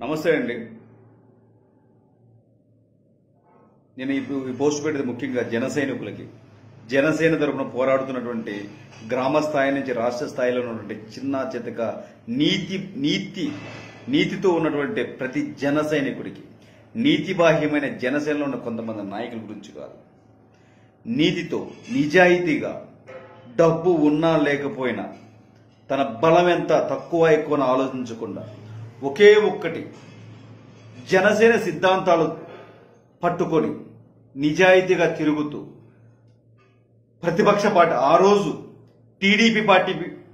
నమస్తే అండి. నేను ఇప్పుడు ఈ పోస్ట్ పెట్టేది ముఖ్యంగా జన సైనికులకి. జనసేన తరపున పోరాడుతున్నటువంటి గ్రామ స్థాయి నుంచి రాష్ట్ర స్థాయిలో ఉన్నటువంటి చిన్న చితక నీతి నీతి నీతితో ఉన్నటువంటి ప్రతి జన సైనికుడికి. నీతి బాహ్యమైన జనసేనలో ఉన్న కొంతమంది నాయకుల గురించి కాదు. నీతితో నిజాయితీగా డబ్బు ఉన్నా లేకపోయినా తన బలం ఎంత తక్కువ ఎక్కువ ఆలోచించకుండా ఒకే ఒక్కటి జనసేన సిద్ధాంతాలు పట్టుకొని నిజాయితీగా తిరుగుతూ ప్రతిపక్ష పార్టీ ఆ రోజు టీడీపీ పార్టీ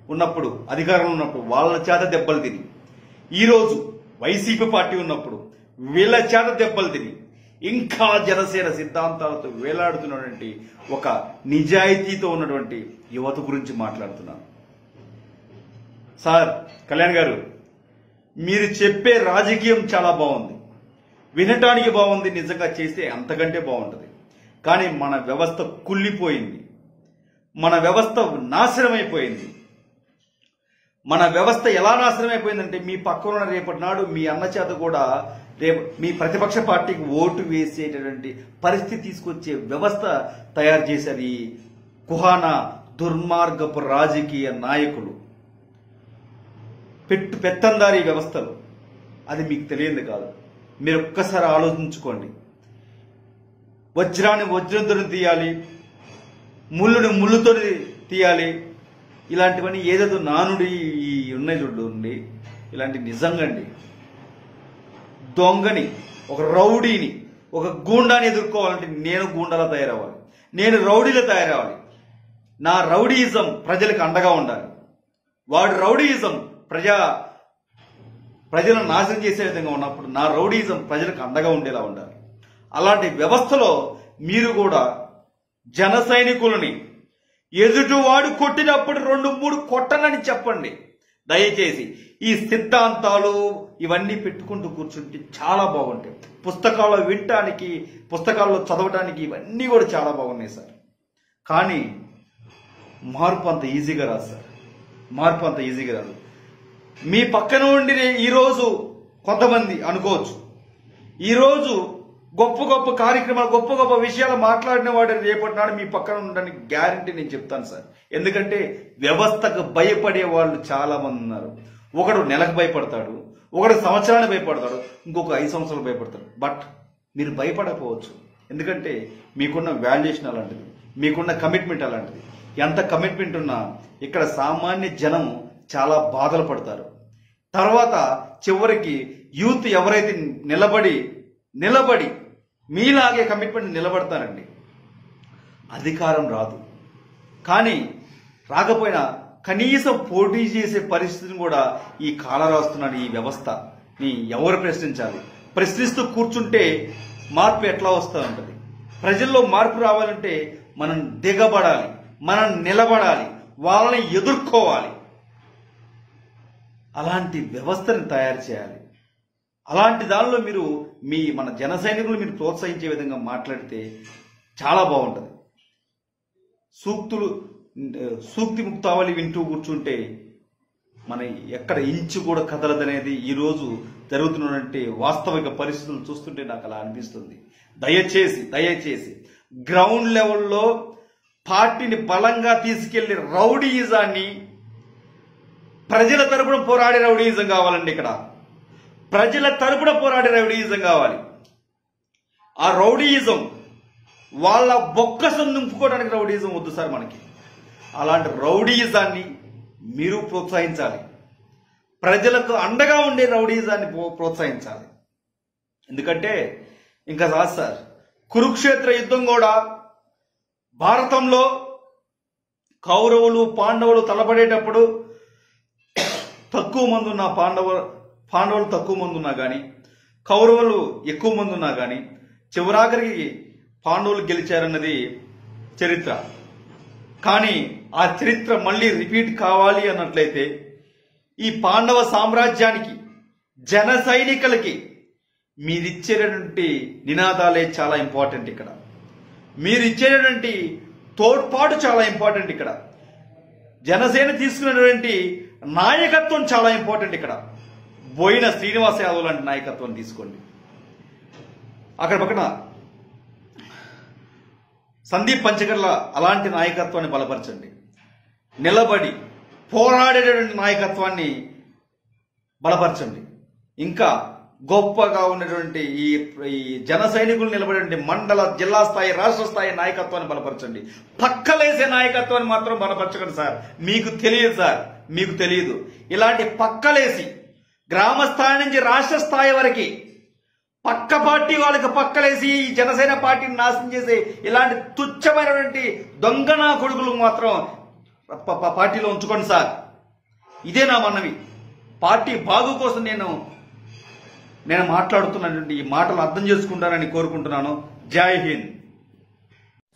ఉన్నప్పుడు అధికారంలో ఉన్నప్పుడు వాళ్ళ చేత దెబ్బలు తిని ఈరోజు వైసీపీ పార్టీ ఉన్నప్పుడు వీళ్ళ చేత దెబ్బలు తిని ఇంకా జనసేన సిద్ధాంతాలతో వేలాడుతున్నటువంటి ఒక నిజాయితీతో ఉన్నటువంటి యువత గురించి మాట్లాడుతున్నాను. సార్ కళ్యాణ్ గారు మీరు చెప్పే రాజకీయం చాలా బాగుంది. వినటానికి బాగుంది నిజంగా చేస్తే అంతకంటే బాగుంటుంది. కానీ మన వ్యవస్థ కుళ్ళిపోయింది. మన వ్యవస్థ నాశనం అయిపోయింది మన వ్యవస్థ ఎలా నాశనం అయిపోయిందంటే మీ పక్కన ఉన్న రేపటి నాడు మీ అన్న చేత కూడా రేపు మీ ప్రతిపక్ష పార్టీకి ఓటు వేసేటటువంటి పరిస్థితి తీసుకొచ్చే వ్యవస్థ తయారు చేశారు ఈ కుహానా దుర్మార్గపు రాజకీయ నాయకులు. పెట్టు పెత్తందారీ వ్యవస్థలు. అది మీకు తెలియదు కాదు. మీరు ఒక్కసారి ఆలోచించుకోండి. వజ్రాన్ని వజ్రంతో తీయాలి ముళ్ళుని ముళ్ళుతో తీయాలి ఇలాంటివన్నీ ఏదేదో నానుడి ఈ ఉన్నాయి చూడండి ఇలాంటి నిజంగా అండి. దొంగని ఒక రౌడీని ఒక గూండాని ఎదుర్కోవాలంటే నేను గూండాలా తయారవ్వాలి. నేను రౌడీలో తయారవ్వాలి. నా రౌడీయిజం ప్రజలకు అండగా ఉండాలి. వాడు రౌడీయిజం ప్రజా ప్రజలను నాశనం చేసే విధంగా ఉన్నప్పుడు నా రౌడీయిజం ప్రజలకు అండగా ఉండేలా ఉండాలి. అలాంటి వ్యవస్థలో మీరు కూడా జన సైనికులని ఎదుటివాడు కొట్టినప్పుడు రెండు మూడు కొట్టనని చెప్పండి. దయచేసి ఈ సిద్ధాంతాలు ఇవన్నీ పెట్టుకుంటూ కూర్చుంటే చాలా బాగుంటాయి. పుస్తకాల్లో వినటానికి పుస్తకాల్లో చదవటానికి ఇవన్నీ కూడా చాలా బాగున్నాయి సార్. కానీ మార్పు అంత ఈజీగా రాదు సార్. మార్పు అంత ఈజీగా రాదు. మీ పక్కన ఉండి ఈరోజు కొంతమంది అనుకోవచ్చు. ఈరోజు గొప్ప గొప్ప కార్యక్రమాలు గొప్ప గొప్ప విషయాలు మాట్లాడిన వాడు రేపటి నాడు మీ పక్కన ఉండడానికి గ్యారంటీ నేను చెప్తాను సార్. ఎందుకంటే వ్యవస్థకు భయపడే వాళ్ళు చాలా మంది ఉన్నారు. ఒకడు నెలకు భయపడతాడు ఒకడు సంవత్సరానికి భయపడతాడు ఇంకొక ఐదు సంవత్సరాలు భయపడతాడు. బట్ మీరు భయపడకపోవచ్చు. ఎందుకంటే మీకున్న వాల్యుయేషన్ అలాంటిది మీకున్న కమిట్మెంట్ అలాంటిది. ఎంత కమిట్మెంట్ ఉన్నా ఇక్కడ సామాన్య జనం చాలా బాధలు పడతారు. తర్వాత చివరికి యూత్ ఎవరైతే నిలబడి నిలబడి మీలాగే కమిట్మెంట్ నిలబడతారండి. అధికారం రాదు. కానీ రాకపోయినా కనీసం పోటీ చేసే పరిస్థితిని కూడా ఈ కాల రాస్తున్నాడు ఈ వ్యవస్థని ఎవరు ప్రశ్నించాలి? ప్రశ్నిస్తూ కూర్చుంటే మార్పు ఎట్లా వస్తూ ఉంటుంది? ప్రజల్లో మార్పు రావాలంటే మనం దిగబడాలి మనం నిలబడాలి వాళ్ళని ఎదుర్కోవాలి. అలాంటి వ్యవస్థని తయారు చేయాలి. అలాంటి దానిలో మీరు మీ మన జన సైనికులు మీరు ప్రోత్సహించే విధంగా మాట్లాడితే చాలా బాగుంటుంది. సూక్తులు సూక్తి ముక్తావళి వింటూ కూర్చుంటే మన ఎక్కడ ఇంచు కూడా కదలదనేది ఈరోజు జరుగుతున్నటువంటి వాస్తవిక పరిస్థితులు చూస్తుంటే నాకు అలా అనిపిస్తుంది. దయచేసి దయచేసి గ్రౌండ్ లెవెల్లో పార్టీని బలంగా తీసుకెళ్ళి రౌడీయిజాన్ని ప్రజల తరపున పోరాడే రౌడీయిజం కావాలండి ఇక్కడ. ప్రజల తరపున పోరాడే రౌడీయిజం కావాలి. ఆ రౌడీయిజం వాళ్ళ బొక్కసం నింపుకోవడానికి రౌడీయిజం వద్దు సార్ మనకి. అలాంటి రౌడీయిజాన్ని మీరు ప్రోత్సహించాలి. ప్రజలకు అండగా ఉండే రౌడీయిజాన్ని ప్రో- ప్రోత్సహించాలి. ఎందుకంటే ఇంకా రాదు సార్. కురుక్షేత్ర యుద్ధం కూడా భారతంలో కౌరవులు పాండవులు తలపడేటప్పుడు తక్కువ మంది ఉన్న పాండవ పాండవులు తక్కువ మంది ఉన్నా కానీ కౌరవులు ఎక్కువ మంది ఉన్నా కానీ చివరాఖరికి పాండవులు గెలిచారన్నది చరిత్ర. కానీ ఆ చరిత్ర మళ్ళీ రిపీట్ కావాలి అన్నట్లయితే ఈ పాండవ సామ్రాజ్యానికి జన సైనికులకి మీరిచ్చేటటువంటి నినాదాలే చాలా ఇంపార్టెంట్ ఇక్కడ. మీరు ఇచ్చేటటువంటి తోడ్పాటు చాలా ఇంపార్టెంట్ ఇక్కడ. జనసేన తీసుకున్నటువంటి నాయకత్వం చాలా ఇంపార్టెంట్ ఇక్కడ. బోయిన శ్రీనివాస యాదవ్ లాంటి నాయకత్వం తీసుకోండి. అక్కడ పక్కన సందీప్ పంచకర్ల అలాంటి నాయకత్వాన్ని బలపరచండి. నిలబడి పోరాడేటటువంటి నాయకత్వాన్ని బలపరచండి. ఇంకా గొప్పగా ఉన్నటువంటి ఈ ఈ జన సైనికులు నిలబడే మండల జిల్లా స్థాయి రాష్ట్ర స్థాయి నాయకత్వాన్ని బలపరచండి. పక్కలేసే నాయకత్వాన్ని మాత్రం బలపరచకండి సార్. మీకు తెలియదు సార్. మీకు తెలియదు. ఇలాంటి పక్కలేసి గ్రామ స్థాయి నుంచి రాష్ట్ర స్థాయి వరకు పక్క పార్టీ వాళ్ళకి పక్కలేసి ఈ జనసేన పార్టీని నాశనం చేసే ఇలాంటి తుచ్చమైనటువంటి దొంగనా కొడుకులు మాత్రం పార్టీలో ఉంచుకోండి సార్. ఇదే నా మనవి. పార్టీ బాగు కోసం నేను నేను మాట్లాడుతున్నటువంటి ఈ మాటలు అర్థం చేసుకుంటానని కోరుకుంటున్నాను. జై హింద్.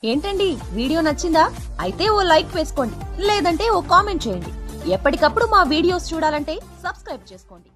ఏంటండి? వీడియో నచ్చిందా? అయితే ఓ లైక్ వేసుకోండి. లేదంటే ఓ కామెంట్ చేయండి. ఎప్పటికప్పుడు మా వీడియోస్ చూడాలంటే సబ్స్క్రైబ్ చేసుకోండి.